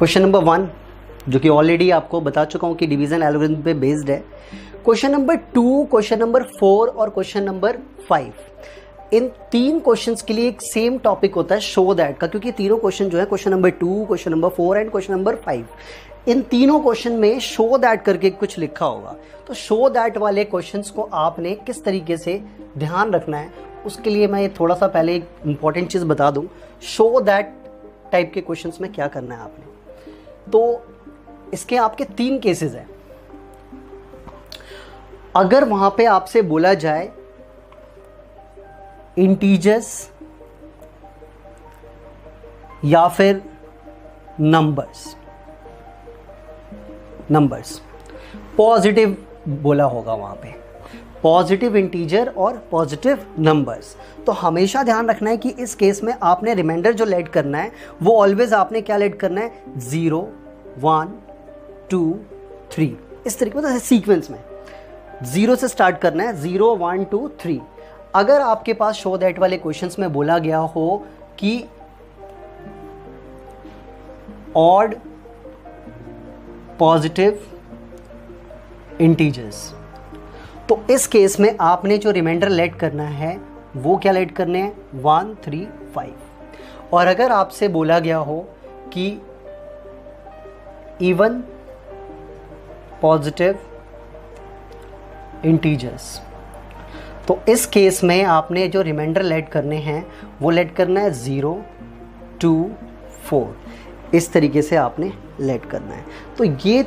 Question number one जो कि already आपको बता चुका हूँ कि डिवीज़न एल्गोरिथम पे बेस्ड है। Question number two question number four और क्वेश्चन नंबर फाइव इन तीन क्वेश्चंस के लिए एक सेम टॉपिक होता है शो दैट का, क्योंकि तीनों क्वेश्चन जो है question number two question number four and question number five इन तीनों क्वेश्चन में शो दैट करके कुछ लिखा होगा। तो शो दैट वाले क्वेश्चंस को आपने किस तरीके से ध्यान रखना है, उसके लिए मैं थोड़ा सा पहले एक इंपॉर्टेंट चीज़ बता दूँ। शो दैट टाइप के क्वेश्चंस में क्या करना है आपने? तो इसके आपके तीन केसेस हैं। अगर वहाँ पे आपसे बोला जाए इंटीजर्स या फिर नंबर्स नंबर्स पॉजिटिव बोला होगा वहाँ पे। पॉजिटिव इंटीजर और पॉजिटिव नंबर्स तो हमेशा ध्यान रखना है कि इस केस में आपने रिमाइंडर जो लेट करना है, वो ऑलवेज आपने क्या लेट करना है? ज़ीरो वन टू थ्री इस तरीके से सीक्वेंस में. ज़ीरो से स्टार्ट करना है. ज़ीरो वन टू थ्री अगर आपके पास शो दैट वाले क्वेश्चंस में बोला गया हो कि ऑड पॉजिटिव इंटीजर्स तो इस केस में आपने जो रिमाइंडर लेट करना है, वो क्या लेट करने हैं? वन थ्री फाइव और अगर आपसे बोला गया हो कि इवन पॉजिटिव इंटीजर्स तो इस केस में आपने जो रिमाइंडर लेट करने हैं, वो लेट करना है ज़ीरो टू फोर इस तरीके से आपने लेट करना है। तो ये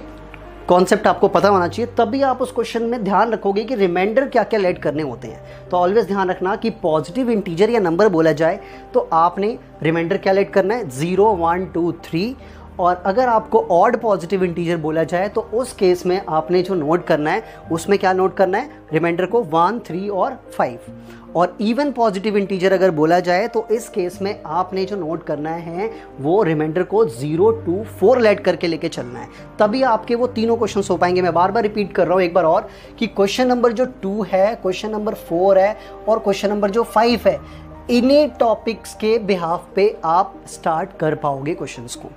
कॉन्सेप्ट आपको पता होना चाहिए तभी आप उस क्वेश्चन में ध्यान रखोगे कि रिमाइंडर क्या क्या लेट करने होते हैं। तो ऑलवेज ध्यान रखना कि पॉजिटिव इंटीजर या नंबर बोला जाए तो आपने रिमाइंडर क्या लेट करना है? ज़ीरो वन टू थ्री और अगर आपको ऑड पॉजिटिव इंटीजर बोला जाए तो उस केस में आपने जो नोट करना है, उसमें क्या नोट करना है? रिमाइंडर को वन थ्री और फाइव और इवन पॉजिटिव इंटीजर अगर बोला जाए तो इस केस में आपने जो नोट करना है, वो रिमाइंडर को ज़ीरो टू फोर लेट करके लेके चलना है। तभी आपके वो तीनों क्वेश्चन हो पाएँगे। मैं बार बार रिपीट कर रहा हूँ एक बार और, कि क्वेश्चन नंबर जो टू है क्वेश्चन नंबर फोर है, और क्वेश्चन नंबर जो फाइव है इन्हीं टॉपिक्स के बिहाफ पे आप स्टार्ट कर पाओगे क्वेश्चंस को।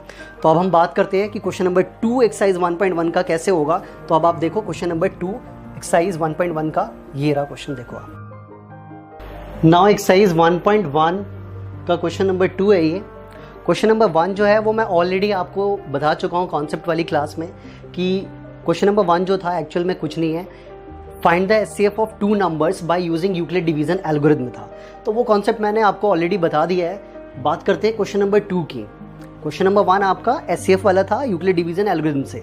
तो अब हम बात करते हैं कि क्वेश्चन नंबर टू एक्सरसाइज 1.1 का कैसे होगा। तो अब आप देखो क्वेश्चन नंबर टू एक्सरसाइज 1.1 का ये रहा क्वेश्चन देखो आप। नाउ एक्सरसाइज 1.1 का क्वेश्चन नंबर टू है ये। क्वेश्चन नंबर वन जो है वो मैं ऑलरेडी आपको बता चुका हूँ कॉन्सेप्ट वाली क्लास में कि क्वेश्चन नंबर वन जो था एक्चुअल में कुछ नहीं है। Find the S of two numbers by using Euclid division algorithm था। तो वो कॉन्सेप्ट मैंने आपको ऑलरेडी बता दिया है। बात करते हैं क्वेश्चन नंबर टू की। क्वेश्चन नंबर वन आपका एस वाला था यूक्लिड डिवीज़न एल्गोरिथम से।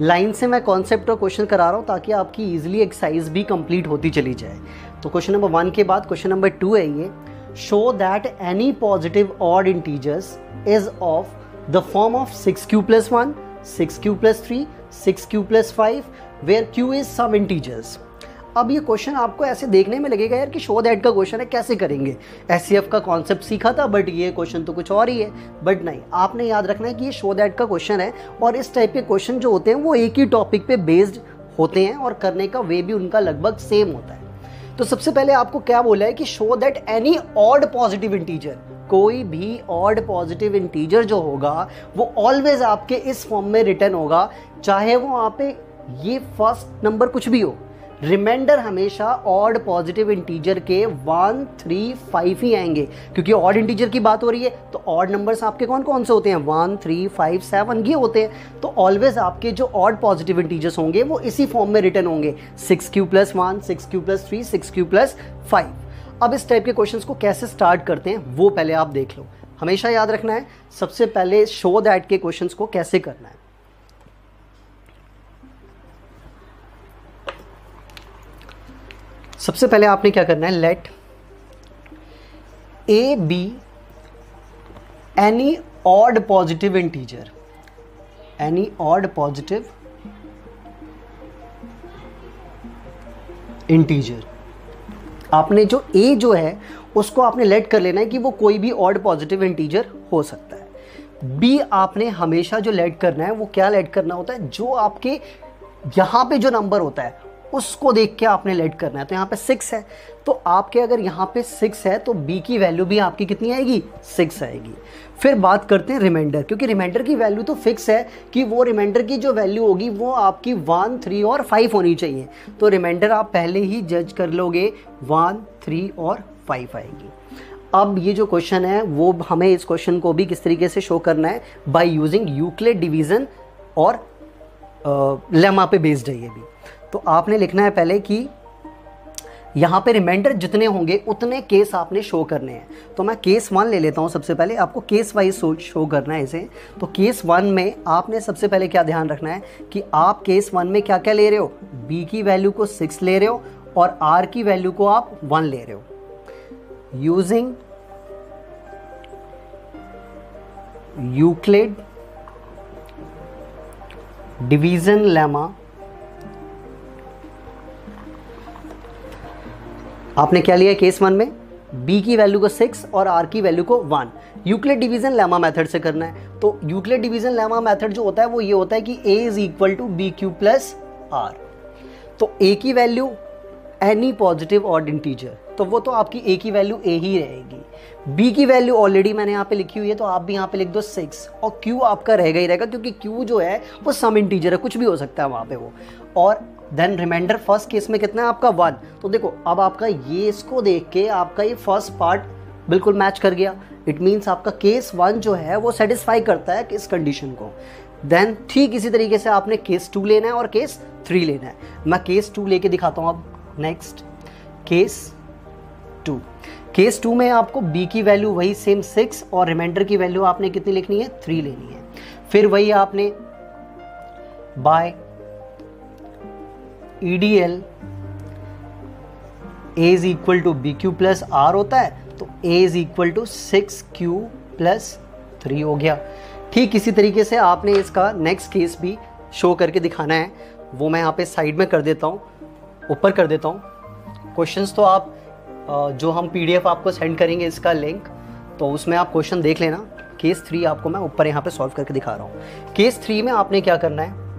लाइन से मैं कॉन्सेप्ट और क्वेश्चन करा रहा हूँ ताकि आपकी इजिली एक्सरसाइज भी कंप्लीट होती चली जाए। तो क्वेश्चन नंबर वन के बाद क्वेश्चन नंबर टू है ये। Show that any positive odd integers is of the form of six q plus one six q plus three six q plus five where q is some integers. अब ये question आपको ऐसे देखने में लगेगा यार कि शो दैट का क्वेश्चन है, कैसे करेंगे? एस का कॉन्सेप्ट सीखा था बट ये क्वेश्चन तो कुछ और ही है। बट नहीं, आपने याद रखना है कि ये शो दैट का क्वेश्चन है, और इस टाइप के क्वेश्चन जो होते हैं, वो एक ही टॉपिक पे बेस्ड होते हैं, और करने का वे भी उनका लगभग सेम होता है। तो सबसे पहले आपको क्या बोला है कि show that any odd positive integer कोई भी ऑड पॉजिटिव इंटीजर जो होगा, वो ऑलवेज आपके इस फॉर्म में रिटर्न होगा, चाहे वो वहाँ पे ये फ़र्स्ट नंबर कुछ भी हो। रिमाइंडर हमेशा ऑड पॉजिटिव इंटीजर के वन थ्री फाइव ही आएँगे। क्योंकि ऑड इंटीजर की बात हो रही है तो ऑड नंबर्स आपके कौन कौन से होते हैं? वन थ्री फाइव सेवन ये होते हैं। तो ऑलवेज आपके जो ऑड पॉजिटिव इंटीजर्स होंगे, वो इसी फॉर्म में रिटर्न होंगे। Six q plus one six q plus three six q plus five अब इस टाइप के क्वेश्चन को कैसे स्टार्ट करते हैं, वो पहले आप देख लो। हमेशा याद रखना है, सबसे पहले शो दैट के क्वेश्चन को कैसे करना है। सबसे पहले आपने क्या करना है? Let a be any odd positive integer any odd positive integer आपने जो ए जो है, उसको आपने लेट कर लेना है कि वो कोई भी ऑड पॉजिटिव इंटीजर हो सकता है। बी आपने हमेशा जो लेट करना है, वो क्या लेट करना होता है? जो आपके यहाँ पे जो नंबर होता है उसको देख के आपने लेट करना है। तो यहाँ पे सिक्स है। तो आपके अगर यहाँ पे सिक्स है तो बी की वैल्यू भी आपकी कितनी आएगी? सिक्स आएगी। फिर बात करते हैं रिमाइंडर क्योंकि रिमाइंडर की वैल्यू तो फिक्स है कि वो रिमाइंडर की जो वैल्यू होगी, वो आपकी वन थ्री और फाइव होनी चाहिए। तो रिमाइंडर आप पहले ही जज कर लोगे वन थ्री और फाइव आएगी। अब ये जो क्वेश्चन है, वो हमें इस क्वेश्चन को भी किस तरीके से शो करना है? बाय यूजिंग यूक्लिड डिवीज़न और लेमा पे बेस्ड है ये भी। तो आपने लिखना है पहले कि यहाँ पे रिमाइंडर जितने होंगे, उतने केस आपने शो करने हैं। तो मैं केस वन ले लेता हूँ सबसे पहले। आपको केस वाइज शो करना है इसे। तो केस वन में आपने सबसे पहले क्या ध्यान रखना है कि आप केस वन में क्या क्या ले रहे हो? बी की वैल्यू को सिक्स ले रहे हो और आर की वैल्यू को आप वन ले रहे हो। यूजिंग यूक्लिड डिवीज़न लेमा आपने क्या लिया केस वन में? B की वैल्यू को सिक्स और r की वैल्यू को one Euclid division lemma method से करना है। तो यूक्लिड डिवीज़न लेमा मेथड जो होता है, वो ये होता है कि a is equal to b q plus r तो a की value any positive odd integer तो वो तो आपकी a की वैल्यू a ही रहेगी। B की वैल्यू ऑलरेडी मैंने यहाँ पे लिखी हुई है तो आप भी यहाँ पे लिख दो सिक्स और q आपका रहेगा ही रहेगा, क्योंकि q जो है, वो सम इंटीजर है, कुछ भी हो सकता है वहाँ पे वो। और देन रिमाइंडर फ़र्स्ट केस में कितना है आपका? वन तो देखो, अब आपका ये इसको देख के आपका ये फ़र्स्ट पार्ट बिल्कुल मैच कर गया। इट मीन्स आपका केस वन जो है, वो सेटिस्फाई करता है इस कंडीशन को। देन ठीक इसी तरीके से आपने केस टू लेना है और केस थ्री लेना है। मैं केस टू लेके दिखाता हूँ अब। Next case two case two में आपको बी की वैल्यू वही सेम सिक्स और रिमाइंडर की वैल्यू आपने कितनी लिखनी है? थ्री लेनी है। फिर वही आपने by L a is equal to b q plus r होता है तो a is equal to six q plus three हो गया। ठीक इसी तरीके से आपने इसका नेक्स्ट केस भी शो करके दिखाना है। वो मैं यहाँ पे साइड में कर देता हूँ, ऊपर कर देता हूँ। क्वेश्चंस तो आप जो हम पीडीएफ आपको सेंड करेंगे इसका लिंक तो उसमें आप क्वेश्चन देख लेना। केस थ्री आपको मैं ऊपर यहाँ पे सॉल्व करके दिखा रहा हूँ। केस थ्री में आपने क्या करना है?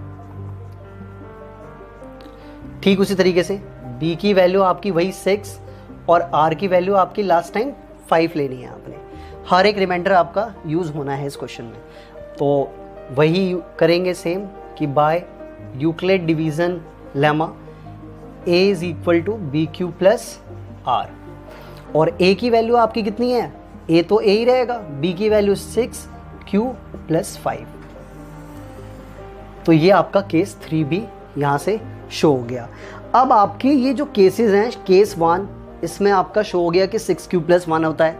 ठीक उसी तरीके से। B की वैल्यू आपकी वही सिक्स और r की वैल्यू आपकी लास्ट टाइम फाइव लेनी है आपने। हर एक रिमाइंडर आपका यूज़ होना है इस क्वेश्चन में। तो वही करेंगे सेम कि by Euclid division lemma a is equal to b q plus r और a की वैल्यू आपकी कितनी है? ए तो ए ही रहेगा। बी की value six q plus five तो ये आपका केस थ्री बी यहाँ से शो हो गया। अब आपके ये जो केसेस हैं केस वन इसमें आपका शो हो गया कि सिक्स क्यू प्लस वन होता है।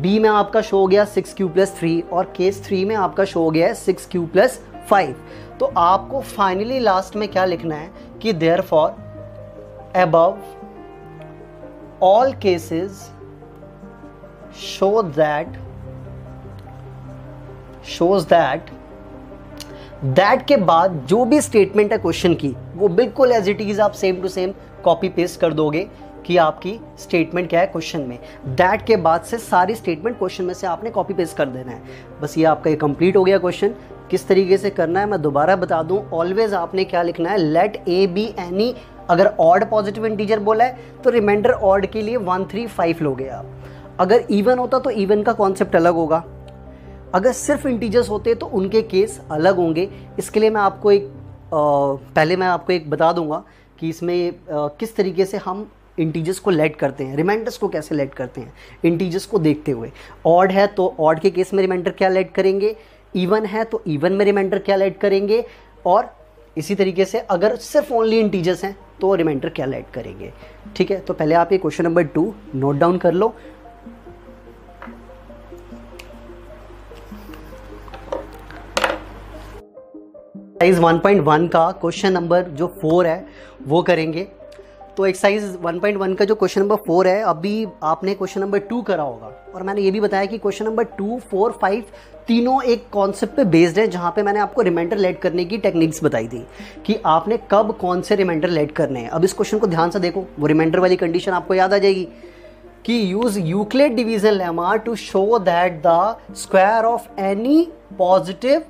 बी में आपका शो हो गया सिक्स क्यू प्लस थ्री और केस थ्री में आपका शो हो गया है सिक्स क्यू प्लस फाइव तो आपको फाइनली लास्ट में क्या लिखना है कि therefore above all cases show that, shows that that के बाद जो भी स्टेटमेंट है क्वेश्चन की वो बिल्कुल एज इट इज़ आप same to same copy paste कर दोगे कि आपकी स्टेटमेंट क्या है क्वेश्चन में। दैट के बाद से सारी स्टेटमेंट क्वेश्चन में से आपने कॉपी पेस्ट कर देना है। बस ये आपका ये कंप्लीट हो गया क्वेश्चन किस तरीके से करना है मैं दोबारा बता दूँ। ऑलवेज आपने क्या लिखना है? लेट ए बी एनी अगर ऑड पॉजिटिव इंटीजर बोला है तो रिमाइंडर ऑड के लिए वन थ्री फाइव लोगे आप। अगर इवन होता तो इवन का कॉन्सेप्ट अलग होगा। अगर सिर्फ़ इंटीजर्स होते तो उनके केस अलग होंगे। इसके लिए मैं आपको एक पहले मैं आपको एक बता दूँगा कि इसमें किस तरीके से हम इंटीजर्स को लेट करते हैं रिमाइंडर्स को कैसे लेट करते हैं इंटीजर्स को देखते हुए। ऑड है तो ऑड के केस में रिमाइंडर क्या लेट करेंगे इवन है तो इवन में रिमाइंडर क्या लेट करेंगे, और इसी तरीके से अगर सिर्फ़ ओनली इंटीजर्स हैं तो रिमाइंडर क्या लेट करेंगे। ठीक है तो पहले आप ये question number two note down कर लो एक्सरसाइज 1.1 का क्वेश्चन नंबर जो फोर है, वो करेंगे। तो एक्सरसाइज 1.1 का जो क्वेश्चन नंबर फोर है, अभी आपने क्वेश्चन नंबर टू करा होगा। और मैंने ये भी बताया कि question number two four five तीनों एक कॉन्सेप्ट पे बेस्ड है, जहाँ पे मैंने आपको रिमाइंडर लेट करने की टेक्निक्स बताई थी कि आपने कब कौन से रिमाइंडर लेट करने हैं। अब इस क्वेश्चन को ध्यान से देखो, वो रिमाइंडर वाली कंडीशन आपको याद आ जाएगी कि use Euclid division lemma to show that the square of any positive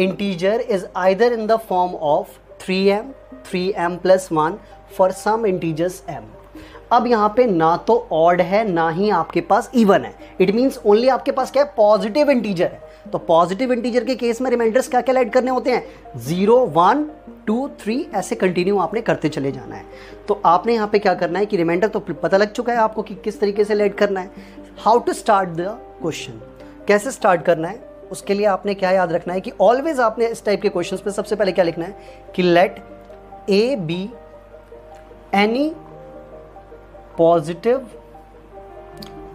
integer is either in the form of three m three m plus one for some integers m अब यहाँ पे ना तो ऑड है, ना ही आपके पास इवन है. इट मीन्स ओनली आपके पास क्या है? पॉजिटिव इंटीजर है. तो पॉजिटिव इंटीजर के केस में रिमाइंडर्स क्या क्या ऐड करने होते हैं? ज़ीरो वन टू थ्री ऐसे कंटिन्यू आपने करते चले जाना है. तो आपने यहाँ पे क्या करना है कि रिमाइंडर तो पता लग चुका है आपको कि किस तरीके से लेट करना है. How to start the question कैसे स्टार्ट करना है? उसके लिए आपने क्या याद रखना है कि ऑलवेज आपने इस टाइप के क्वेश्चन पे सबसे पहले क्या लिखना है? कि let a b any positive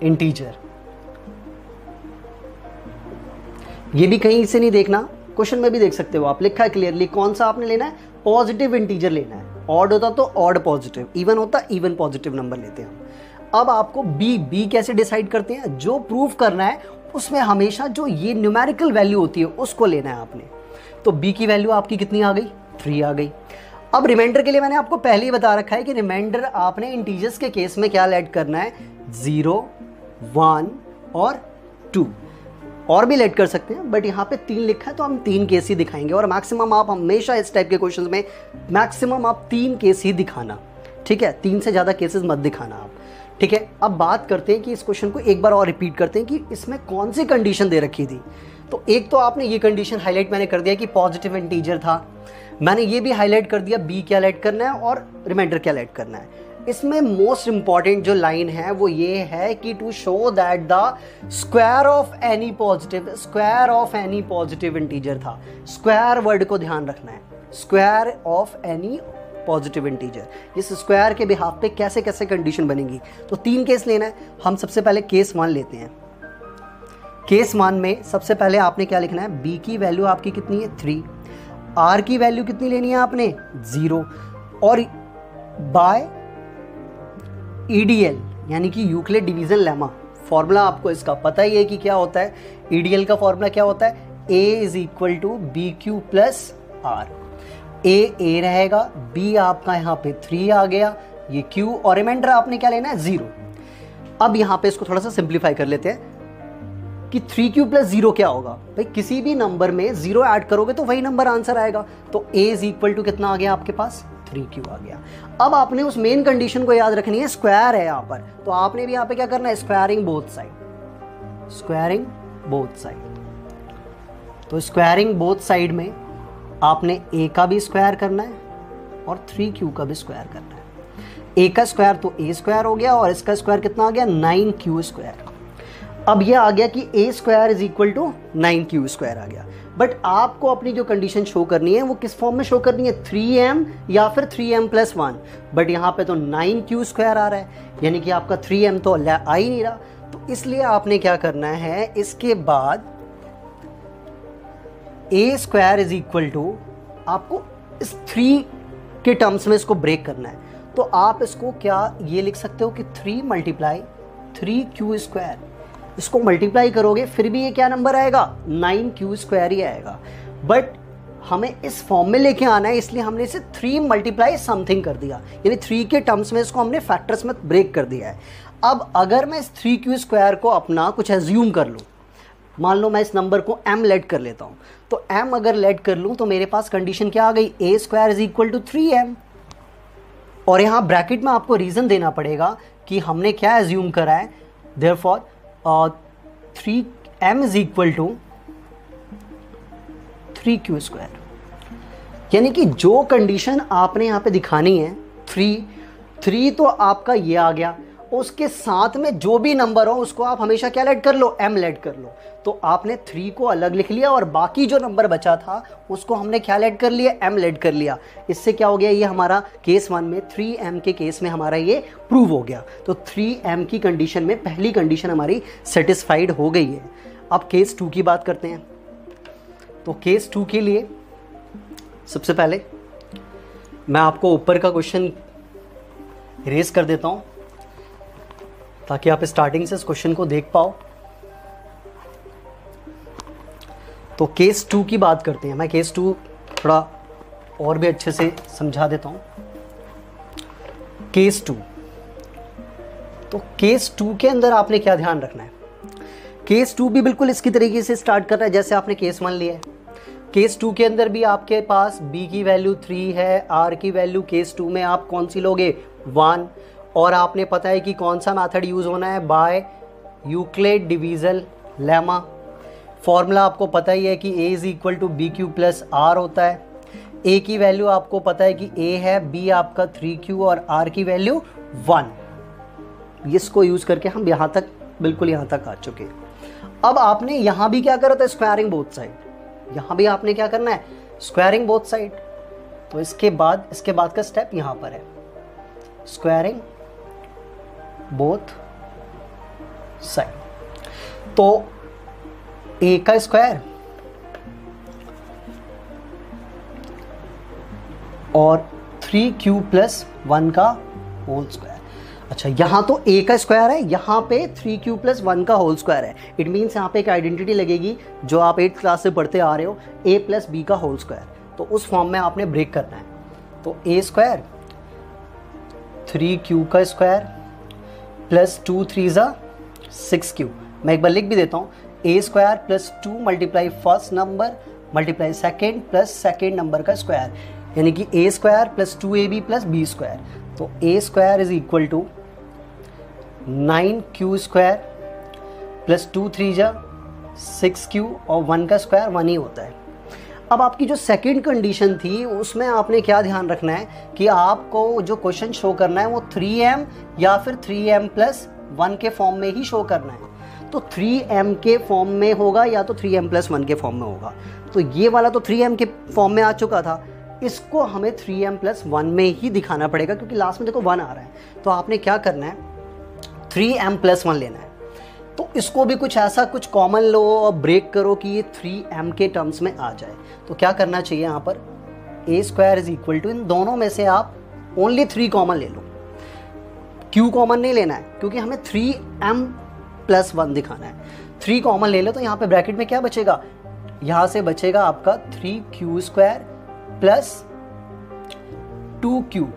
integer ये भी कहीं से नहीं देखना क्वेश्चन में भी देख सकते हो आप। लिखा है क्लियरली कौन सा आपने लेना है? पॉजिटिव इंटीजर लेना है। ऑड होता तो ऑड पॉजिटिव इवन होता इवन पॉजिटिव नंबर लेते हैं अब आपको बी बी कैसे डिसाइड करते हैं? जो प्रूव करना है उसमें हमेशा जो ये न्यूमेरिकल वैल्यू होती है, उसको लेना है आपने। तो बी की वैल्यू आपकी कितनी आ गई? थ्री आ गई। अब रिमाइंडर के लिए मैंने आपको पहले ही बता रखा है कि रिमाइंडर आपने इंटीजर्स के केस में क्या ऐड करना है? ज़ीरो वन और टू और भी लेट कर सकते हैं बट यहाँ पे तीन लिखा है तो हम तीन केस ही दिखाएँगे। और मैक्सिमम आप हमेशा इस टाइप के क्वेश्चंस में मैक्सिमम आप तीन केस ही दिखाना। ठीक है? तीन से ज़्यादा केसेस मत दिखाना आप। ठीक है? अब बात करते हैं कि इस क्वेश्चन को एक बार और रिपीट करते हैं कि इसमें कौन सी कंडीशन दे रखी थी? तो एक तो आपने ये कंडीशन हाईलाइट मैंने कर दिया कि पॉजिटिव इंटीजर था। मैंने ये भी हाईलाइट कर दिया बी क्या लाइट करना है और रिमाइंडर क्या लाइट करना है। इसमें मोस्ट इंपॉर्टेंट जो लाइन है वो ये है कि to show that the square of any positive square of any positive integer था। स्क्वायर वर्ड को ध्यान रखना है। Square of any positive integer इस स्क्वायर के बिहाफ पे कैसे कैसे कंडीशन बनेगी? तो तीन केस लेना है। हम सबसे पहले केस वन लेते हैं। केस वन में सबसे पहले आपने क्या लिखना है? बी की वैल्यू आपकी कितनी है? थ्री आर की वैल्यू कितनी लेनी है आपने? ज़ीरो और बाय ईडीएल यानी कि यूक्लिड डिवीज़न लेमा फॉर्मूला आपको इसका पता ही है कि क्या होता है। ईडीएल का फॉर्मूला क्या होता है? A is equal to b q plus r a a रहेगा बी आपका यहाँ पे थ्री आ गया, ये क्यू और रिमाइंडर आपने क्या लेना है? ज़ीरो अब यहाँ पे इसको थोड़ा सा सिंप्लीफाई कर लेते हैं कि थ्री क्यू प्लस ज़ीरो क्या होगा? भाई, किसी भी नंबर में ज़ीरो ऐड करोगे तो वही नंबर आंसर आएगा। तो ए इज़ इक्वल टू कितना आ गया आपके पास? थ्री क्यू आ गया। अब आपने उस मेन कंडीशन को याद रखनी है स्क्वायर है यहाँ पर। तो आपने भी यहाँ पे क्या करना है? Squaring both side squaring both side तो स्क्वायरिंग बोथ साइड में आपने ए का भी स्क्वायर करना है और थ्री क्यू का भी स्क्वायर करना है। ए का स्क्वायर तो ए स्क्वायर हो गया और इसका स्क्वायर कितना आ गया? नाइन क्यू स्क्वायर अब यह आ गया कि a square is equal to nine q square आ गया। बट आपको अपनी जो कंडीशन शो करनी है, वो किस फॉर्म में शो करनी है? थ्री एम या फिर three m plus one but यहाँ पे तो नाइन क्यू स्क्वायर आ रहा है। यानी कि आपका थ्री एम तो आ ही नहीं रहा। तो इसलिए आपने क्या करना है? इसके बाद a square is equal to आपको इस थ्री के टर्म्स में इसको ब्रेक करना है। तो आप इसको क्या ये लिख सकते हो कि three multiply three q square इसको मल्टीप्लाई करोगे, फिर भी ये क्या नंबर आएगा? नाइन क्यू स्क्वायर ही आएगा। बट हमें इस फॉर्म में लेके आना है, इसलिए हमने इसे थ्री मल्टीप्लाई समथिंग कर दिया। यानी थ्री के टर्म्स में इसको हमने फैक्टर्स में ब्रेक कर दिया है। अब अगर मैं इस थ्री क्यू स्क्वायर को अपना कुछ एज्यूम कर लूँ मान लो मैं इस नंबर को एम लेट कर लेता हूँ। तो एम अगर लेट कर लूँ तो मेरे पास कंडीशन क्या आ गई? A square is equal to three m और यहाँ ब्रैकेट में आपको रीज़न देना पड़ेगा कि हमने क्या एज्यूम करा है। Therefore three m is equal to three q square यानी कि जो कंडीशन आपने यहाँ पे दिखानी है थ्री थ्री तो आपका ये आ गया। उसके साथ में जो भी नंबर हो, उसको आप हमेशा क्या लेट कर लो? एम लेट कर लो। तो आपने थ्री को अलग लिख लिया और बाकी जो नंबर बचा था, उसको हमने क्या लेट कर लिया? एम लेट कर लिया। इससे क्या हो गया? ये हमारा केस वन में थ्री एम के केस में हमारा ये प्रूव हो गया। तो थ्री एम की कंडीशन में पहली कंडीशन हमारी सेटिस्फाइड हो गई है। अब केस टू की बात करते हैं। तो केस टू के लिए सबसे पहले मैं आपको ऊपर का क्वेश्चन रेज कर देता हूँ। ताकि आप स्टार्टिंग से इस क्वेश्चन को देख पाओ। तो केस टू की बात करते हैं। मैं केस टू थोड़ा और भी अच्छे से समझा देता हूँ। केस टू तो केस टू के अंदर आपने क्या ध्यान रखना है? केस टू भी बिल्कुल इसकी तरीके से स्टार्ट कर रहा है, जैसे आपने केस वन लिया है। केस टू के अंदर भी आपके पास बी की वैल्यू थ्री है आर की वैल्यू केस टू में आप कौन सी लोगे? वन और आपने पता है कि कौन सा मेथड यूज़ होना है? By Euclid division lemma formula आपको पता ही है कि a is equal to b q plus r होता है। ए की वैल्यू आपको पता है कि ए है बी आपका थ्री क्यू और आर की वैल्यू वन इसको यूज़ करके हम यहाँ तक, बिल्कुल यहाँ तक आ चुके अब आपने यहाँ भी क्या करा था? स्क्वायरिंग बोथ साइड यहाँ भी आपने क्या करना है? स्क्वायरिंग बोथ साइड तो इसके बाद इसके बाद का स्टेप यहाँ पर है। स्क्वायरिंग बोथ साइड तो ए का स्क्वायर और थ्री क्यू प्लस वन का होल स्क्वायर अच्छा यहाँ तो ए का स्क्वायर है, यहाँ पे थ्री क्यू प्लस वन का होल स्क्वायर है. इट मीन्स यहाँ पे एक आइडेंटिटी लगेगी जो आप एट्थ क्लास से पढ़ते आ रहे हो ए प्लस बी का होल स्क्वायर तो उस फॉर्म में आपने ब्रेक करना है. तो ए स्क्वायर थ्री क्यू का स्क्वायर प्लस टू थ्री ज़ा सिक्स क्यू मैं एक बार लिख भी देता हूँ। A square plus two multiply first number, multiply second plus second number का स्क्वायर। यानी कि a square plus two a b plus b square. तो a square is equal to nine q square plus two three जा six q और one का square one ही होता है। अब आपकी जो सेकंड कंडीशन थी, उसमें आपने क्या ध्यान रखना है कि आपको जो क्वेश्चन शो करना है, वो थ्री एम या फिर थ्री एम प्लस वन के फॉर्म में ही शो करना है। तो थ्री एम के फॉर्म में होगा या तो थ्री एम प्लस वन के फॉर्म में होगा? तो ये वाला तो थ्री एम के फॉर्म में आ चुका था। इसको हमें थ्री एम प्लस वन में ही दिखाना पड़ेगा, क्योंकि लास्ट में देखो वन आ रहा है। तो आपने क्या करना है? थ्री एम प्लस वन लेना है। तो इसको भी कुछ ऐसा कुछ कॉमन लो और ब्रेक करो कि ये थ्री एम के टर्म्स में आ जाए। तो क्या करना चाहिए यहाँ पर? A square is equal to इन दोनों में से आप ओनली थ्री कॉमन ले लो। क्यू कॉमन नहीं लेना है, क्योंकि हमें थ्री एम प्लस वन दिखाना है। थ्री कॉमन ले लो तो यहाँ पे ब्रैकेट में क्या बचेगा? यहाँ से बचेगा आपका three q square plus two q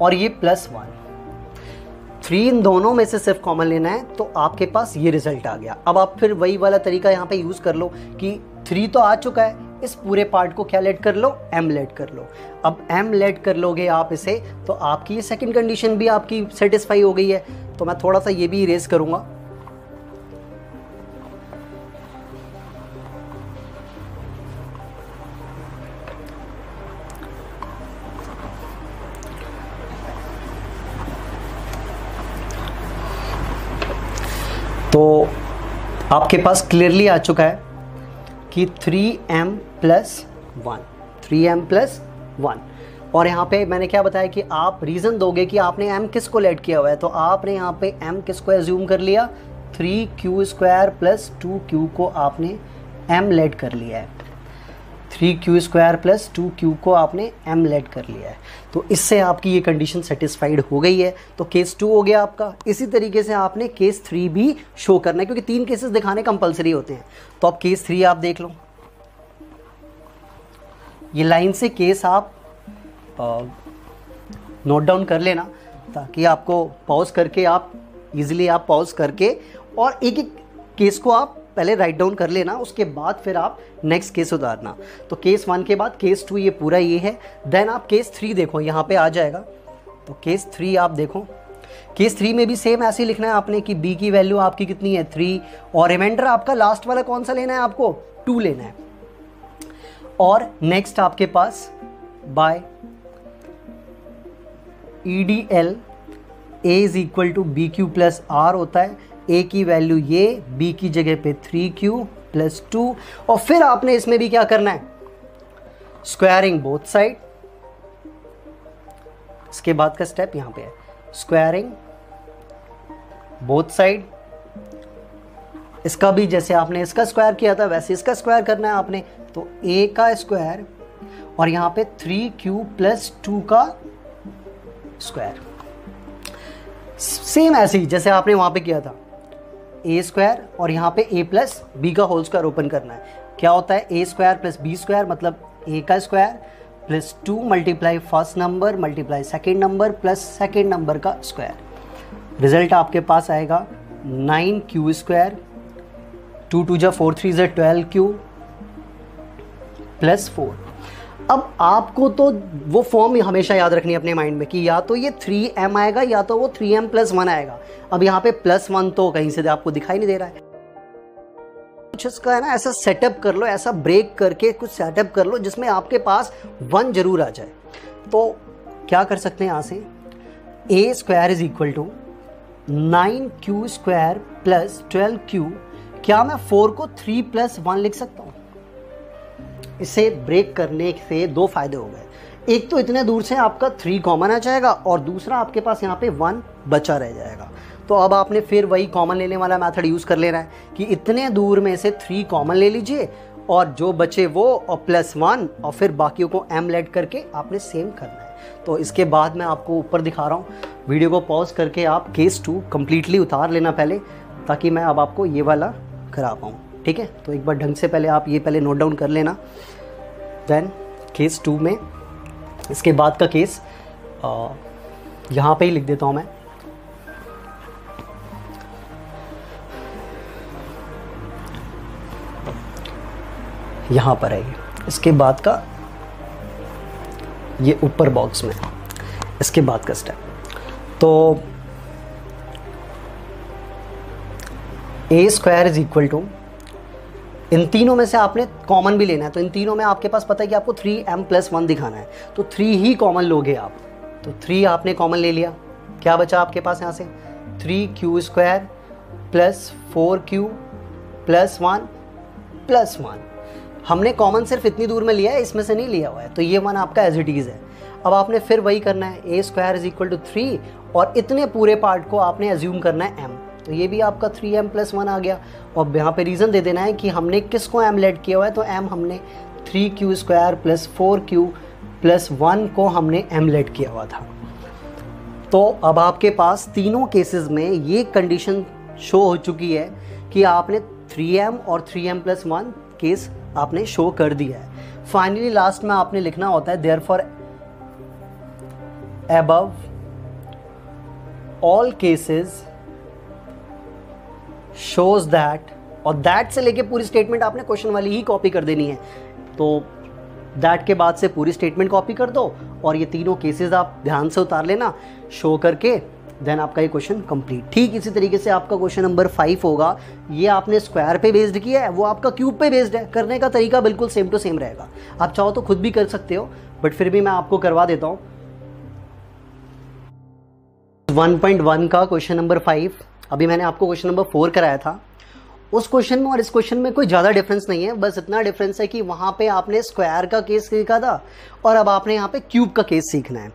और ये प्लस वन थ्री इन दोनों में से सिर्फ़ कॉमन लेना है तो आपके पास ये रिज़ल्ट आ गया। अब आप फिर वही वाला तरीका यहाँ पे यूज़ कर लो कि थ्री तो आ चुका है, इस पूरे पार्ट को क्या लेट कर लो? एम लेट कर लो। अब एम लेट कर लोगे आप इसे तो आपकी ये सेकंड कंडीशन भी आपकी सेटिस्फाई हो गई है। तो मैं थोड़ा सा ये भी इरेज करूँगा। तो आपके पास क्लियरली आ चुका है कि three m plus one three m plus one और यहाँ पे मैंने क्या बताया कि आप रीज़न दोगे कि आपने m किस को लेट किया हुआ है तो आपने यहाँ पे m किस को एज्यूम कर लिया? Three q square plus two q को आपने m लेट कर लिया है। Three q square plus two q को आपने एम लेट कर लिया है। तो इससे आपकी ये कंडीशन सेटिस्फाइड हो गई है। तो केस टू हो गया आपका। इसी तरीके से आपने केस थ्री भी शो करना है, क्योंकि तीन केसेस दिखाने कंपलसरी होते हैं। तो अब केस थ्री आप देख लो। ये लाइन से केस आप नोट डाउन कर लेना, ताकि आपको पॉज करके आप इजीली आप पॉज करके, और एक एक केस को आप पहले राइट डाउन कर लेना, उसके बाद फिर आप नेक्स्ट केस उतारना। तो केस वन के बाद केस टू ये पूरा ये है। देन आप केस थ्री देखो, यहाँ पे आ जाएगा। तो केस थ्री आप देखो। केस थ्री में भी सेम ऐसे लिखना है आपने कि बी की वैल्यू आपकी कितनी है? थ्री और रिमाइंडर आपका लास्ट वाला कौन सा लेना है आपको? टू लेना है। और नेक्स्ट आपके पास by E D L a is equal to b q plus r होता है। ए की वैल्यू ये बी की जगह पे थ्री क्यू प्लस टू और फिर आपने इसमें भी क्या करना है? स्क्वायरिंग बोथ साइड इसके बाद का स्टेप यहाँ पे है। स्क्वायरिंग बोथ साइड इसका भी जैसे आपने इसका स्क्वायर किया था, वैसे इसका स्क्वायर करना है आपने। तो ए का स्क्वायर और यहाँ पे थ्री क्यू प्लस टू का स्क्वायर सेम ऐसे ही, जैसे आपने वहाँ पे किया था। ए स्क्वायर और यहाँ पे ए प्लस बी का होल स्क्वायर ओपन करना है। क्या होता है? A square plus b square मतलब ए का square plus two multiply first number multiply second number plus second number का स्क्वायर रिज़ल्ट आपके पास आएगा nine q square two two जा फोर थ्री ज़ा ट्वेल्व क्यू प्लस फोर अब आपको तो वो फॉर्म हमेशा याद रखनी है अपने माइंड में कि या तो ये थ्री एम आएगा या तो वो थ्री एम प्लस वन आएगा। अब यहाँ पे प्लस वन तो कहीं से आपको दिखाई नहीं दे रहा है। कुछ इसका है ना, ऐसा सेटअप कर लो, ऐसा ब्रेक करके कुछ सेटअप कर लो जिसमें आपके पास वन ज़रूर आ जाए। तो क्या कर सकते हैं यहाँ से? A square is equal to nine q square plus twelve q क्या मैं फोर को थ्री प्लस वन लिख सकता हूँ? इसे ब्रेक करने से दो फ़ायदे हो गए। एक तो इतने दूर से आपका थ्री कॉमन आ जाएगा और दूसरा आपके पास यहाँ पे वन बचा रह जाएगा। तो अब आपने फिर वही कॉमन लेने वाला मेथड यूज़ कर लेना है कि इतने दूर में से थ्री कॉमन ले लीजिए और जो बचे वो और प्लस वन और फिर बाकियों को एम लेट करके आपने सेम करना है। तो इसके बाद मैं आपको ऊपर दिखा रहा हूँ। वीडियो को पॉज करके आप केस टू कम्प्लीटली उतार लेना पहले ताकि मैं अब आपको ये वाला करा पाऊँ। ठीक है? तो एक बार ढंग से पहले आप ये पहले नोट डाउन कर लेना। देन केस टू में, इसके बाद का केस यहाँ पे ही लिख देता हूँ मैं। यहाँ पर है इसके बाद का, ये ऊपर बॉक्स में। इसके बाद का स्टेप तो a square is equal to इन तीनों में से आपने कॉमन भी लेना है। तो इन तीनों में आपके पास पता है कि आपको थ्री एम प्लस वन दिखाना है। तो थ्री ही कॉमन लोगे आप। तो थ्री आपने कॉमन ले लिया। क्या बचा आपके पास यहाँ से? Three q square plus four q plus one plus one हमने कॉमन सिर्फ़ इतनी दूर में लिया है, इसमें से नहीं लिया हुआ है। तो ये वन आपका एज इट इज़ है। अब आपने फिर वही करना है। A square is equal to three और इतने पूरे पार्ट को आपने एज्यूम करना है एम तो ये भी आपका थ्री एम प्लस वन आ गया। और यहाँ पे रीज़न दे देना है कि हमने किसको एम लेट किया हुआ है? तो एम हमने three q square plus four q plus one को हमने एम लेट किया हुआ था। तो अब आपके पास तीनों केसेस में ये कंडीशन शो हो चुकी है कि आपने थ्री एम और three m plus one case आपने शो कर दिया है। फाइनली लास्ट में आपने लिखना होता है therefore above all cases shows that और दैट से लेके पूरी स्टेटमेंट आपने क्वेश्चन वाली ही कॉपी कर देनी है। तो दैट के बाद से पूरी स्टेटमेंट कॉपी कर दो, और ये तीनों केसेस आप ध्यान से उतार लेना। शो करके देन आपका ये क्वेश्चन कंप्लीट ठीक इसी तरीके से आपका क्वेश्चन नंबर फाइव होगा। ये आपने स्क्वायर पे बेस्ड किया है, वो आपका क्यूब पे बेस्ड है। करने का तरीका बिल्कुल सेम टू सेम रहेगा। आप चाहो तो खुद भी कर सकते हो बट फिर भी मैं आपको करवा देता हूँ। 1.1 का क्वेश्चन नंबर फाइव अभी मैंने आपको क्वेश्चन नंबर फोर कराया था। उस क्वेश्चन में और इस क्वेश्चन में कोई ज़्यादा डिफरेंस नहीं है, बस इतना डिफरेंस है कि वहाँ पे आपने स्क्वायर का केस सीखा था और अब आपने यहाँ पे क्यूब का केस सीखना है।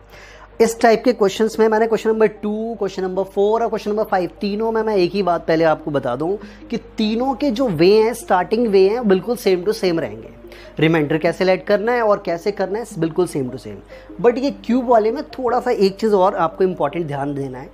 इस टाइप के क्वेश्चंस में मैंने question number two question number four और क्वेश्चन नंबर फाइव तीनों में मैं एक ही बात पहले आपको बता दूँ कि तीनों के जो वे हैं स्टार्टिंग वे हैं, बिल्कुल सेम टू सेम रहेंगे। रिमाइंडर कैसे लेट करना है और कैसे करना है, बिल्कुल सेम टू सेम बट ये क्यूब वाले में थोड़ा सा एक चीज़ और आपको इंपॉर्टेंट ध्यान देना है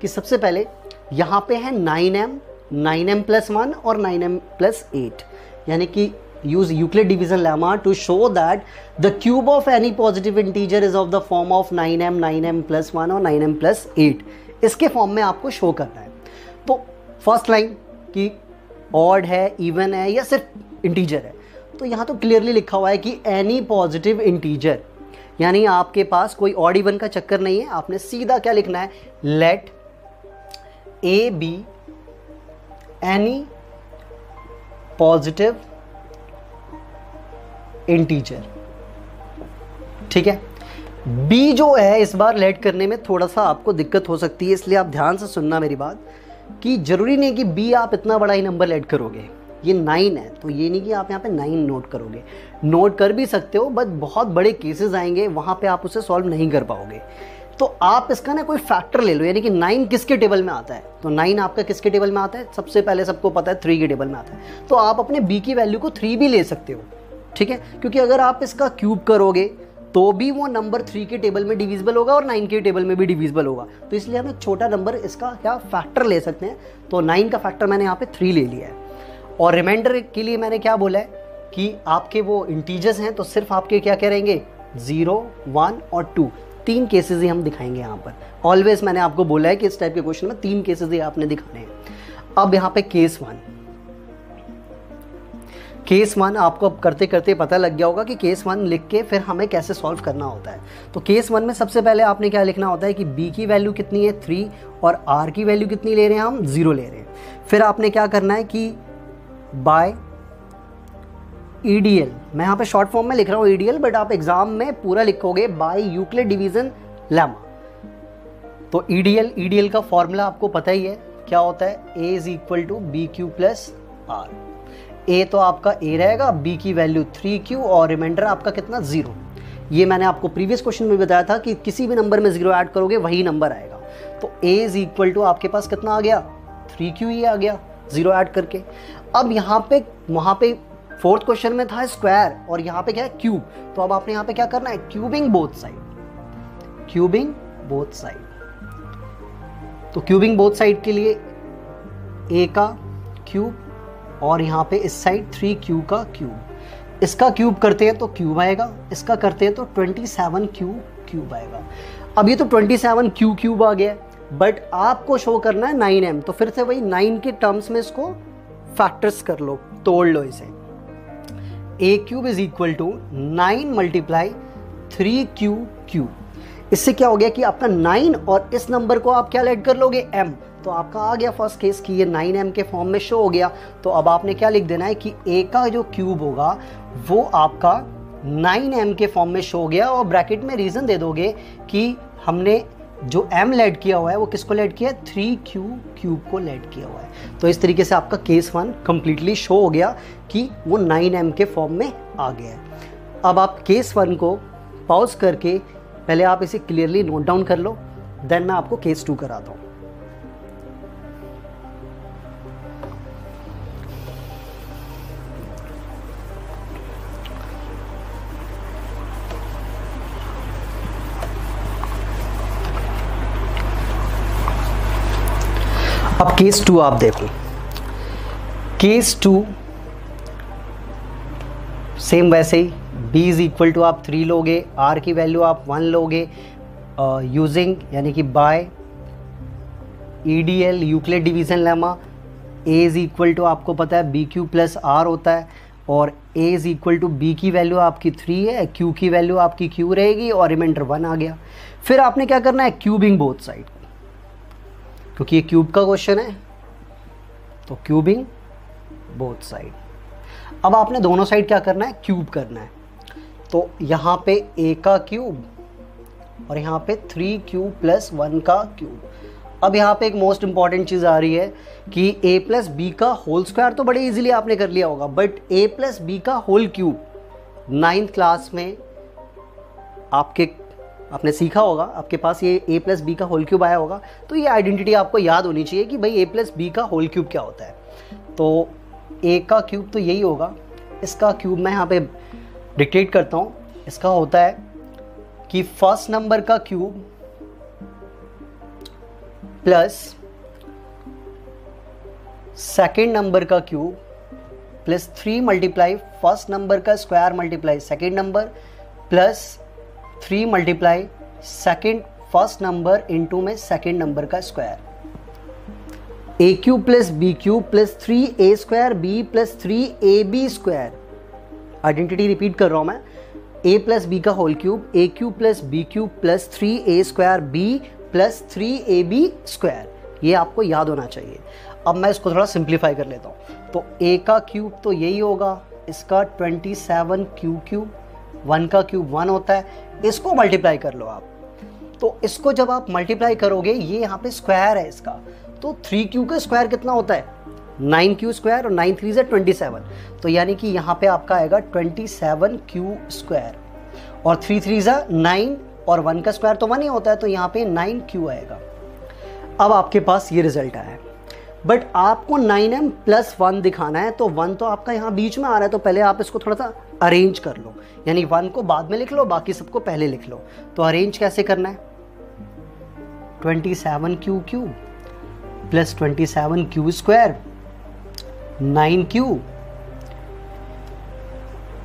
कि सबसे पहले यहाँ पे है nine m nine m plus one और नाइन एम प्लस एट यानी कि use Euclid division lemma to show that the cube of any positive integer is of the form of 9m 9m plus 1 और 9m plus 8 इसके form में आपको show करना है। तो फ़र्स्ट लाइन कि ऑड है इवन है, या सिर्फ़ इंटीजर है। तो यहाँ तो क्लियरली लिखा हुआ है कि एनी पॉजिटिव इंटीजर यानी आपके पास कोई ऑड इवन का चक्कर नहीं है। आपने सीधा क्या लिखना है? Let a b any positive integer ठीक है? बी जो है, इस बार लेट करने में थोड़ा सा आपको दिक्कत हो सकती है, इसलिए आप ध्यान से सुनना मेरी बात कि ज़रूरी नहीं कि बी आप इतना बड़ा ही नंबर लेट करोगे। ये नाइन है तो ये नहीं कि आप यहाँ पे नाइन नोट करोगे। नोट कर भी सकते हो बट बहुत बड़े केसेस आएँगे, वहाँ पे आप उसे सॉल्व नहीं कर पाओगे। तो आप इसका ना कोई फैक्टर ले लो, यानी कि नाइन किसके टेबल में आता है? तो नाइन आपका किसके टेबल में आता है? सबसे पहले सबको पता है थ्री के टेबल में आता है। तो आप अपने बी की वैल्यू को थ्री भी ले सकते हो, ठीक है? क्योंकि अगर आप इसका क्यूब करोगे तो भी वो नंबर थ्री के टेबल में डिविजिबल होगा और नाइन के टेबल में भी डिविजिबल होगा। तो इसलिए हम एक छोटा नंबर इसका क्या फैक्टर ले सकते हैं? तो नाइन का फैक्टर मैंने यहाँ पे थ्री ले लिया है। और रिमाइंडर के लिए मैंने क्या बोला है? कि आपके वो इंटीजर्स हैं तो सिर्फ़ आपके क्या कह रहेंगे ज़ीरो वन और टू तीन केसेस ही हम दिखाएँगे यहाँ पर। ऑलवेज मैंने आपको बोला है कि इस टाइप के क्वेश्चन में तीन केसेस ही आपने दिखाने हैं। अब यहाँ पे केस वन केस वन आपको अब करते करते पता लग गया होगा कि केस वन लिख के फिर हमें कैसे सॉल्व करना होता है। तो केस वन में सबसे पहले आपने क्या लिखना होता है कि बी की वैल्यू कितनी है? थ्री और आर की वैल्यू कितनी ले रहे हैं हम? ज़ीरो ले रहे हैं। फिर आपने क्या करना है कि बाय ई मैं यहाँ पे शॉर्ट फॉर्म में लिख रहा हूँ ई बट आप एग्ज़ाम में पूरा लिखोगे बाय यूक्लिड डिवीज़न लैमा तो ई डी का फॉर्मूला आपको पता ही है, क्या होता है? A is equal to b q plus r a तो आपका ए रहेगा बी की वैल्यू थ्री क्यू और रिमाइंडर आपका कितना? ज़ीरो ये मैंने आपको प्रीवियस क्वेश्चन में बताया था कि किसी भी नंबर में ज़ीरो ऐड करोगे, वही नंबर आएगा। तो ए इज़ इक्वल टू आपके पास कितना आ गया? थ्री क्यू ही आ गया ज़ीरो ऐड करके। अब यहाँ पे, वहाँ पे फोर्थ क्वेश्चन में था स्क्वायर, और यहाँ पे क्या है? क्यूब। तो अब आपने यहाँ पे क्या करना है? Cubing both side. Cubing both side. तो क्यूबिंग बोथ साइड के लिए ए का क्यूब, और यहाँ पे इस साइड थ्री क्यू का क्यूब। इसका क्यूब करते हैं तो क्यूब आएगा, इसका करते हैं तो ट्वेंटी सेवन क्यू क्यूब आएगा। अब ये तो ट्वेंटी सेवन क्यू क्यूब आ गया, बट आपको शो करना है नाइन एम तो फिर से वही नाइन के टर्म्स में इसको फैक्टर्स कर लो, तोड़ लो इसे। A cube is equal to nine multiply three q cube इससे क्या हो गया कि आपका नाइन और इस नंबर को आप क्या लेट कर लोगे? एम तो आपका आ गया फ़र्स्ट केस कि ये नाइन एम के फॉर्म में शो हो गया। तो अब आपने क्या लिख देना है कि ए का जो क्यूब होगा, वो आपका नाइन एम के फॉर्म में शो हो गया और ब्रैकेट में रीज़न दे दोगे कि हमने जो एम लेड किया हुआ है, वो किसको लेड किया है? थ्री क्यू क्यूब को लेड किया हुआ है। तो इस तरीके से आपका केस वन कंप्लीटली शो हो गया कि वो नाइन एम के फॉर्म में आ गया है। अब आप केस वन को पॉज करके पहले आप इसे क्लियरली नोट डाउन कर लो देन मैं आपको केस टू कराता हूँ। अब केस टू आप देखो। केस टू सेम वैसे ही बी इज़ इक्वल टू आप थ्री लोगे आर की वैल्यू आप वन लोगे यूजिंग यानी कि by E D L Euclid division lemma a is equal to आपको पता है बी क्यू प्लस आर होता है, और a is equal to b की वैल्यू आपकी थ्री है क्यू की वैल्यू आपकी क्यू रहेगी, और रिमाइंडर वन आ गया। फिर आपने क्या करना है क्यूबिंग बोथ साइड क्योंकि ये क्यूब का क्वेश्चन है तो क्यूबिंग बोथ साइड अब आपने दोनों साइड क्या करना है? क्यूब करना है. तो यहाँ पे ए का क्यूब और यहाँ पे थ्री क्यूब प्लस वन का क्यूब अब यहाँ पे एक मोस्ट इंपॉर्टेंट चीज़ आ रही है कि ए प्लस बी का होल स्क्वायर तो बड़े इजीली आपने कर लिया होगा बट ए प्लस बी का होल क्यूब नाइन्थ क्लास में आपके आपने सीखा होगा, आपके पास ये ए प्लस बी का होल क्यूब आया होगा तो ये आइडेंटिटी आपको याद होनी चाहिए कि भाई ए प्लस बी का होल क्यूब क्या होता है। तो ए का क्यूब तो यही होगा। इसका क्यूब मैं यहाँ पे डिक्टेट करता हूँ। इसका होता है कि फ़र्स्ट नंबर का क्यूब प्लस सेकेंड नंबर का cube plus three multiply first number का square multiply second number plus three multiply second first number into में सेकेंड नंबर का square. A q plus b q plus three a square b plus three a b square. Identity repeat कर रहा हूँ मैं। A plus B का whole cube a q plus b q plus three a square b plus three a b square. ये आपको याद होना चाहिए। अब मैं इसको थोड़ा सिंप्लीफाई कर लेता हूँ। तो ए का क्यूब तो यही होगा। इसका twenty seven q cube one का क्यूब वन होता है। इसको मल्टीप्लाई कर लो आप। तो इसको जब आप मल्टीप्लाई करोगे, ये यहाँ पे स्क्वायर है इसका। तो थ्री क्यू का स्क्वायर कितना होता है? नाइन क्यू स्क्वायर और नाइन थ्री से ट्वेंटी सेवन तो यानी कि यहाँ पे आपका आएगा ट्वेंटी सेवन क्यू स्क्वायर और थ्री थ्री ज़ा नाइन और वन का स्क्वायर तो वन ही होता है तो यहाँ पे नाइन क्यू आएगा। अब आपके पास ये रिज़ल्ट आया। बट आपको नाइन एम प्लस वन दिखाना है तो वन तो आपका यहाँ बीच में आ रहा है तो पहले आप इसको थोड़ा सा अरेंज कर लो। यानी वन को बाद में लिख लो, बाकी सबको पहले लिख लो। तो अरेंज कैसे करना है? Twenty seven q q plus twenty seven q square nine q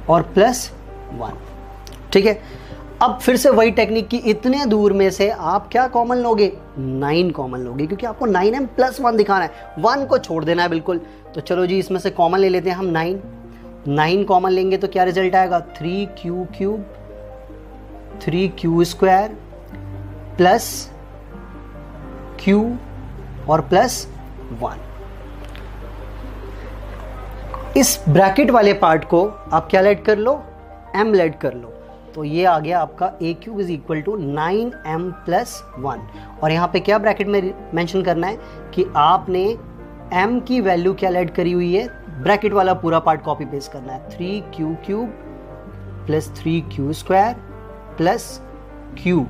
और प्लस वन ठीक है? अब फिर से वही टेक्निक की इतने दूर में से आप क्या कॉमन लोगे? नाइन कॉमन लोगे, क्योंकि आपको नाइन एम प्लस वन दिखाना है। वन को छोड़ देना है बिल्कुल। तो चलो जी, इसमें से कॉमन ले लेते हैं हम नाइन नाइन कॉमन लेंगे तो क्या रिज़ल्ट आएगा? Three q cube, three q square, plus q और प्लस वन। इस ब्रैकेट वाले पार्ट को आप क्या लेट कर लो? एम लेट कर लो। तो ये आ गया आपका a cube is equal to nine m plus one और यहाँ पे क्या ब्रैकेट में मेंशन करना है कि आपने एम की वैल्यू क्या लेट करी हुई है? ब्रैकेट वाला पूरा पार्ट कॉपी पेस्ट करना है। Three q cube plus three q square plus q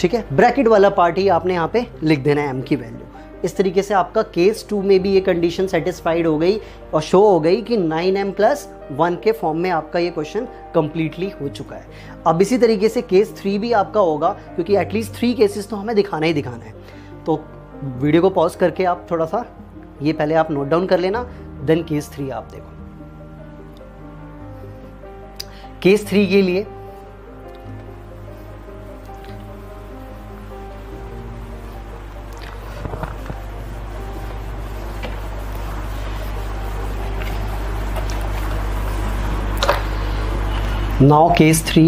ठीक है? ब्रैकेट वाला पार्ट ही आपने यहाँ पे लिख देना है एम की वैल्यू इस तरीके से आपका केस टू में भी ये कंडीशन सेटिस्फाइड हो गई और शो हो गई कि नाइन एम प्लस वन के फॉर्म में आपका ये क्वेश्चन कंप्लीटली हो चुका है। अब इसी तरीके से केस थ्री भी आपका होगा, क्योंकि एटलीस्ट थ्री केसेस तो हमें दिखाना ही दिखाना है। तो वीडियो को पॉज करके आप थोड़ा सा ये पहले आप नोट डाउन कर लेना देन केस थ्री आप देखो। केस थ्री के लिए नाउ केस थ्री।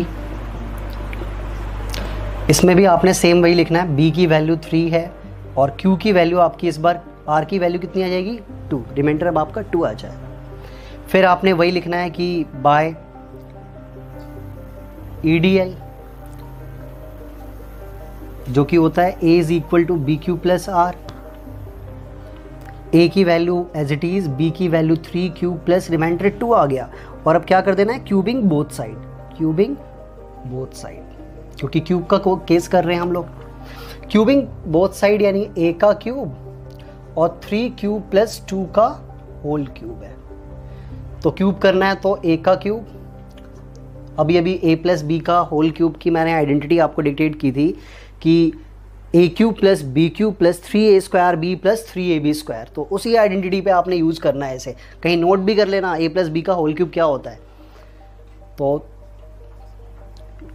इसमें भी आपने सेम वही लिखना है बी की वैल्यू थ्री है और क्यू की वैल्यू आपकी इस बार आर की वैल्यू कितनी आ जाएगी? टू रिमाइंडर अब आपका टू आ जाएगा फिर आपने वही लिखना है कि बाय ई डी एल जो कि होता है a is equal to b q plus r a की value as it is b की value three q plus remainder two आ गया। और अब क्या कर देना है? Cubing both side cubing both side क्योंकि क्यूब का केस कर रहे हैं हम लोग। क्यूबिंग बोथ साइड यानी ए का क्यूब और थ्री क्यूब प्लस टू का होल क्यूब है। तो क्यूब करना है तो ए का क्यूब। अभी अभी ए प्लस बी का होल क्यूब की मैंने आइडेंटिटी आपको डिक्टेट की थी कि a q plus b q plus three a square b plus three a b square. तो उसी आइडेंटिटी पे आपने यूज़ करना है इसे। कहीं नोट भी कर लेना ए प्लस बी का होल क्यूब क्या होता है। तो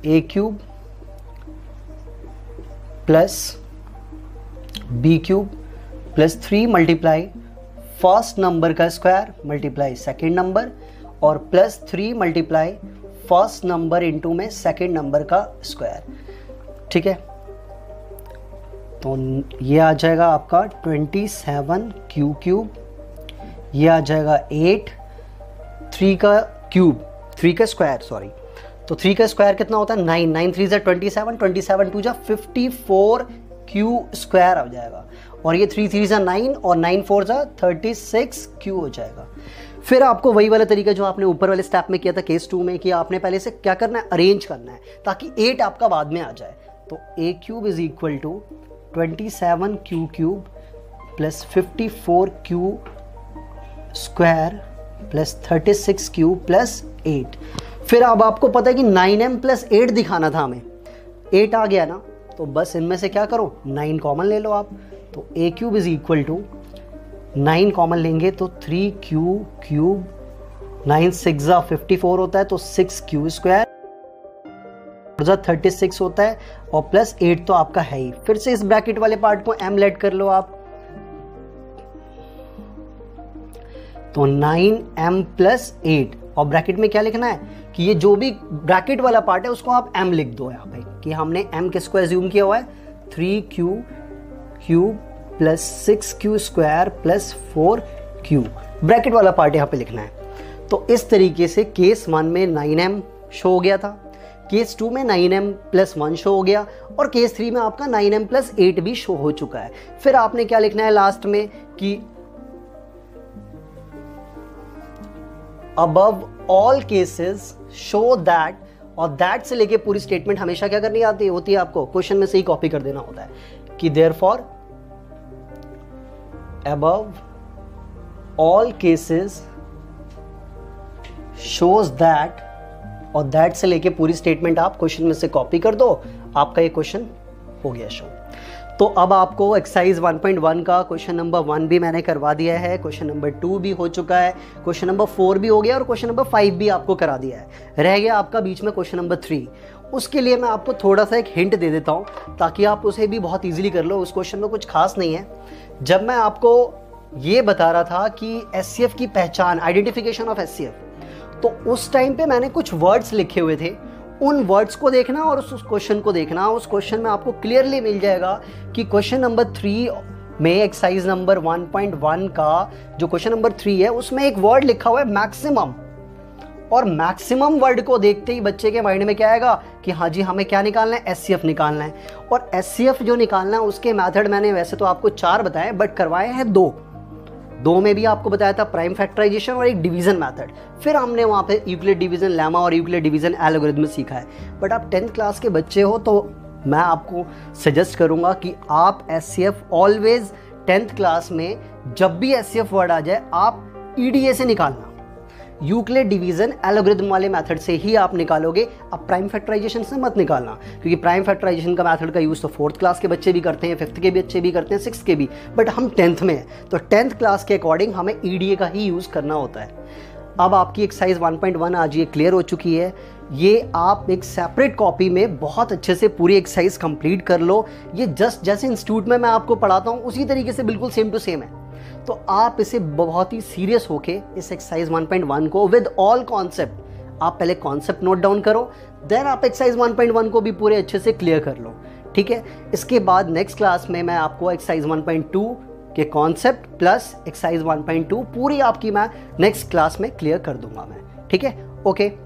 a cube plus b cube plus three multiply, first number का स्क्वायर मल्टीप्लाई सेकेंड नंबर, और plus three multiply first number into में सेकेंड नंबर का स्क्वायर। ठीक है? तो ये आ जाएगा आपका ट्वेंटी सेवन क्यू क्यूब ये आ जाएगा एट थ्री का क्यूब थ्री का स्क्वायर सॉरी तो थ्री का स्क्वायर कितना होता है? नाइन नाइन थ्री ज़ा twenty seven twenty seven two जा फिफ्टी फोर क्यू स्क्वायर आ जाएगा। और ये थ्री थ्री सा नाइन और नाइन फोर सा थर्टी सिक्स क्यू हो जाएगा। फिर आपको वही वाला तरीका जो आपने ऊपर वाले स्टेप में किया था केस टू में कि आपने पहले से क्या करना है? अरेंज करना है, ताकि एट आपका बाद में आ जाए। तो a cube is equal to twenty seven q cube plus fifty four q square plus thirty six q plus eight फिर अब आपको पता है कि नाइन एम प्लस एट दिखाना था हमें। एट आ गया ना तो बस इनमें से क्या करो? नाइन कॉमन ले लो आप। तो a cube is equal to nine common लेंगे तो three q cube nine six fifty four होता है तो six q square thirty six होता है, और प्लस एट तो आपका है ही। फिर से इस ब्रैकेट वाले पार्ट को एम लेट कर लो आप। तो नाइन एम प्लस एट और ब्रैकेट में क्या लिखना है? कि ये जो भी ब्रैकेट वाला पार्ट है, उसको आप एम लिख दो यहाँ पे, कि हमने एम किसको एज्यूम किया हुआ है? Three q q plus six q square plus four q bracket वाला पार्ट यहाँ पे लिखना है। तो इस तरीके से केस वन में नाइन एम शो हो गया था। केस टू में nine m plus one show हो गया और केस थ्री में आपका नाइन एम प्लस एट भी शो हो चुका है। फिर आपने क्या लिखना है लास्ट में कि above all cases show that और दैट से लेके पूरी स्टेटमेंट हमेशा क्या करनी आती होती है आपको? क्वेश्चन में से ही कॉपी कर देना होता है। कि therefore above all cases shows that और दैट से लेके पूरी स्टेटमेंट आप क्वेश्चन में से कॉपी कर दो, आपका ये क्वेश्चन हो गया शो तो अब आपको एक्सरसाइज 1.1 का क्वेश्चन नंबर वन भी मैंने करवा दिया है क्वेश्चन नंबर टू भी हो चुका है क्वेश्चन नंबर फोर भी हो गया और क्वेश्चन नंबर फाइव भी आपको करा दिया है। रह गया आपका बीच में क्वेश्चन नंबर थ्री उसके लिए मैं आपको थोड़ा सा एक हिंट दे देता हूँ, ताकि आप उसे भी बहुत ईजिली कर लो। उस क्वेश्चन में कुछ खास नहीं है। जब मैं आपको ये बता रहा था कि एस की पहचान आइडेंटिफिकेशन ऑफ़ एस तो उस टाइम पे मैंने कुछ वर्ड्स लिखे हुए थे। उन वर्ड्स को देखना और उस क्वेश्चन को देखना। उस क्वेश्चन में आपको क्लियरली मिल जाएगा कि क्वेश्चन नंबर थ्री में एक्सरसाइज नंबर 1.1 का जो क्वेश्चन नंबर थ्री है, उसमें एक वर्ड लिखा हुआ है मैक्सिमम और मैक्सिमम वर्ड को देखते ही बच्चे के माइंड में क्या आएगा कि हाँ जी, हमें क्या निकालना है? एस निकालना है। और एस जो निकालना है, उसके मेथड मैंने वैसे तो आपको चार बताए बट करवाए हैं दो। दो में भी आपको बताया था प्राइम फैक्टराइजेशन और एक डिवीज़न मेथड फिर हमने वहाँ पे यूक्लिड डिवीज़न लैमा और यूक्लिड डिवीज़न एलोग्रिथम सीखा है। बट आप टेंथ क्लास के बच्चे हो तो मैं आपको सजेस्ट करूँगा कि आप S C F always tenth class में जब भी एस सी एफ़ वर्ड आ जाए, आप ई डी ए से निकालना। यूक्लिड डिवीज़न एलोग्रिथम वाले मेथड से ही आप निकालोगे। अब प्राइम फैक्टराइजेशन से मत निकालना, क्योंकि प्राइम फैक्टराइजेशन का मेथड का यूज़ तो फोर्थ क्लास के बच्चे भी करते हैं, फिफ्थ के भी बच्चे भी करते हैं सिक्स के भी। बट हम टेंथ में हैं तो टेंथ क्लास के अकॉर्डिंग हमें ईडीए का ही यूज़ करना होता है। अब आपकी एक्सरसाइज 1.1 आज ये क्लियर हो चुकी है। ये आप एक सेपरेट कॉपी में बहुत अच्छे से पूरी एक्सरसाइज कंप्लीट कर लो। ये जस्ट जैसे इंस्टीट्यूट में मैं आपको पढ़ाता हूँ, उसी तरीके से बिल्कुल सेम टू सेम है। तो आप इसे बहुत ही सीरियस होके इस एक्सरसाइज 1.1 को विद ऑल कॉन्सेप्ट आप पहले कॉन्सेप्ट नोट डाउन करो देन आप एक्सरसाइज 1.1 को भी पूरे अच्छे से क्लियर कर लो, ठीक है इसके बाद नेक्स्ट क्लास में मैं आपको एक्सरसाइज 1.2 के कॉन्सेप्ट प्लस एक्सरसाइज 1.2 पूरी आपकी मैं नेक्स्ट क्लास में क्लियर कर दूँगा मैं, ठीक है ओके okay?